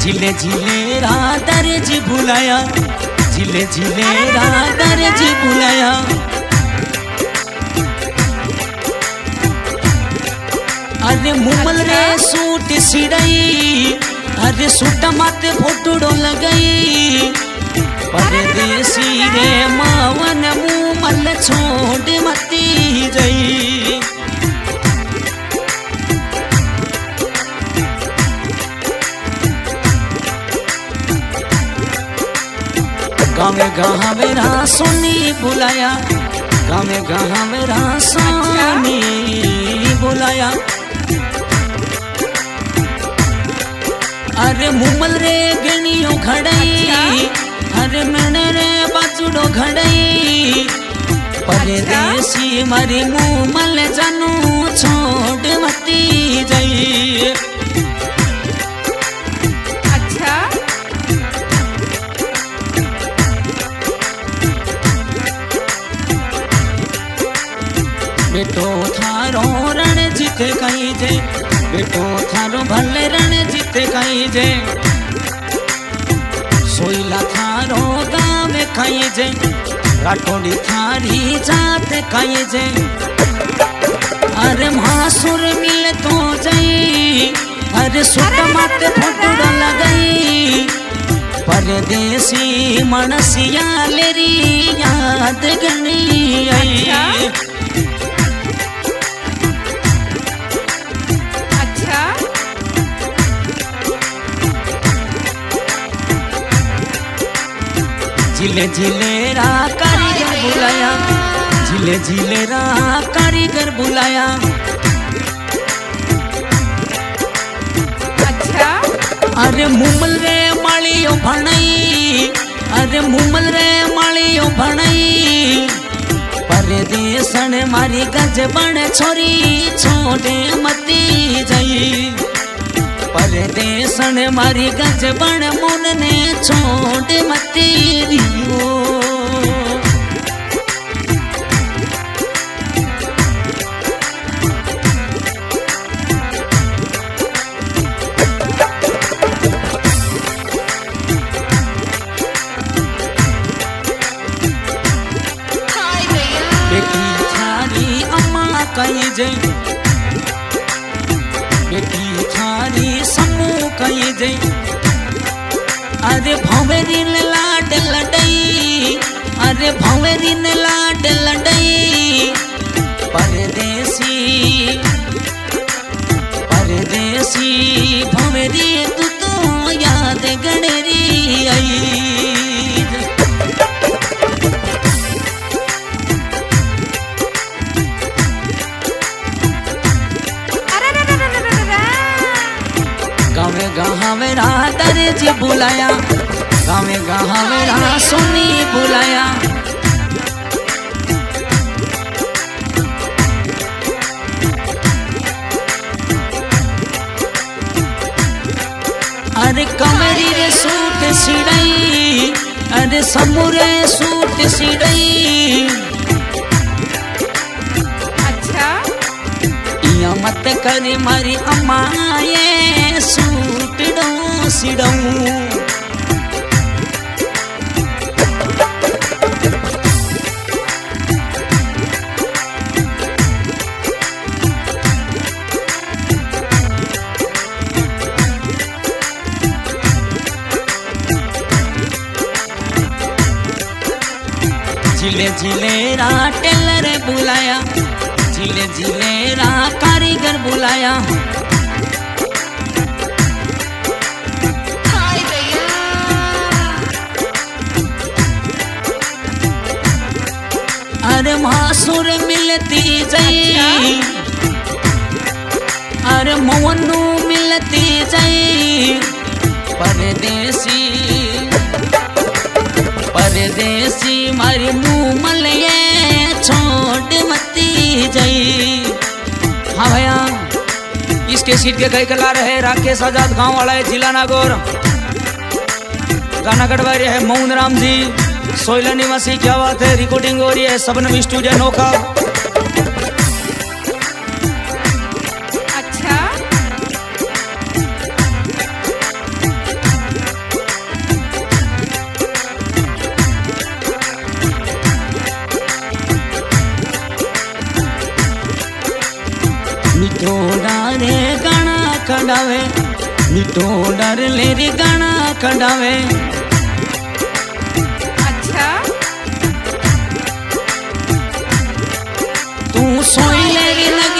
झिले झिले rather जी बुलाया। झिले झिले rather जी बुलाया। अरे मुमल रे सूट सिरई अरे सूट माते फोटुड़ो लगई। परदेसी रे मावन मुमल छोड़ मती जई। गावे गाहा मेरा सोनी बुलाया गावे मेरा सोनी बुलाया। अरे मुमल रे गणियो खड़ई अरे मैंने रे बाचुड़ो खड़ई परदेसी मारी मुमल जानू छोड़ मती जई। अच्छा। बेटो थारो रण जीते कहीं जे बेटो थारो भले रण जीते कहीं जे कहीं जे राठौड़ी थारी जात खाई जे अरे महासुर मिल तो जाई अरे सुट माते फुटड़ लगई परदेसी मनसिया लेरी याद गनी। आई झिले झिले रा कारीगर बुलाया। झिले झिले रा कारीगर बुलाया। अच्छा। अरे मुमल रे मालियो भणई। अरे मुमल रे मालियो भणई। परदेसन मारी गज बण छोरी छोड़े मती जई। परदेसन मारी गज बण मुन ने छोड़ मती रियो हाय भैया। बेटी थारी अम्मा कही जय भंवरिन लाड लडई, अरे भंवरिन लाड लडई। परदेसी परदेसी, भंवरी तू तो याद गणरी आई। रे गावे गाहा मेरा बुलाया गावे मेरा सोनी बुलाया। अरे कमरी रे सूट सिड़ई अरे समूरे सूट सिड़ई अच्छा। इया मत करी मारी अम्मा ये सूट डो सिड़ऊ झिले रा टेलर बुलाया। झिले झिले रा कारीगर बुलाया। अरे मासुर मिलती जई। अरे मोनू मिलती जई। परदेसी इसके सीट के कई कला रहे, राकेश आज़ाद गाँव वाला है, जिला नागौर। गाना गढ़वा रहे हैं मोहन राम जी सोयला निवासी, क्या बात है रिकॉर्डिंग हो रही है सबनम स्टूडियो नोखा गाना कडावे मिठोड़ा रे रे गाना कडावे अच्छा। तू सोयले री नगरी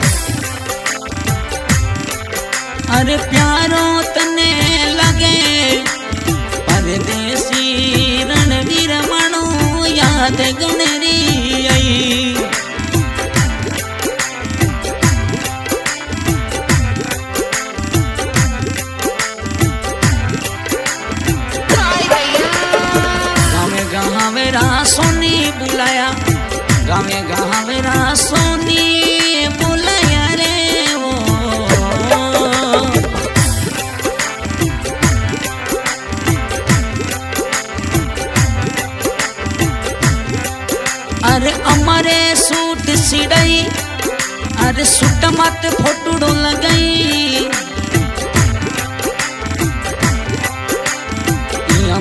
अरे प्यारो तने लगे। परदेसी रणवीर मणो याद गणरी आई।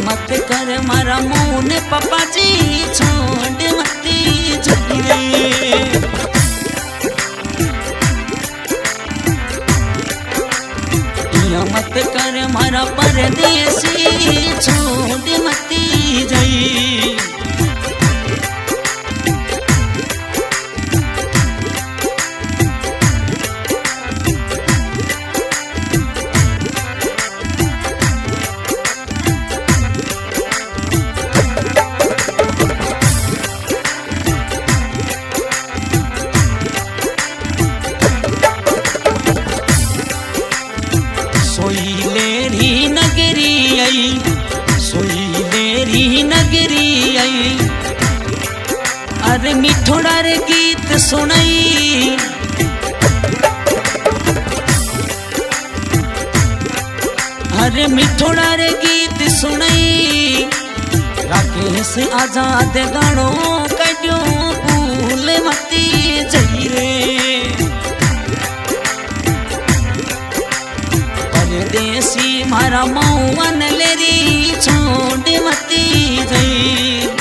मत कर, मारा मुँह ने पापा जी छोड़ मती झुरे मत कर, मारा परदेसी, छोड़ मती जई मिठुड़र गीत सुनई। अरे मिठुड़र गीत सुनई। राकेश आज़ाद गानो कजो भूल मती जइए देसी मारा मऊ मौवन लेरी छोड़ मती जई।